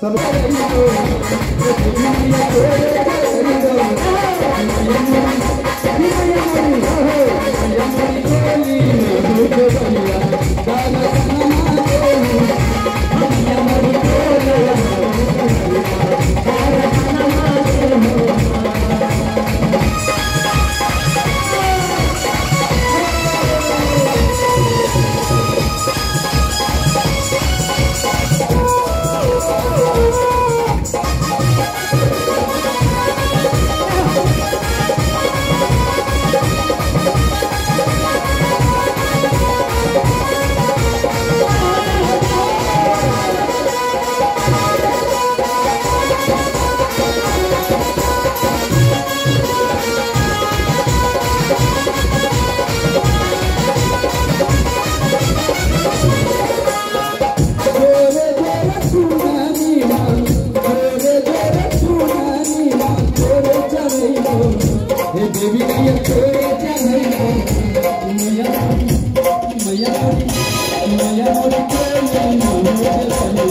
Somebody, somebody, somebody, somebody, somebody, somebody, somebody,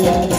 yeah.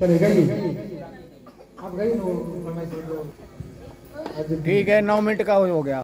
चले गई आप गई नो फरमाइश ठीक है नौ मिनट का हो गया।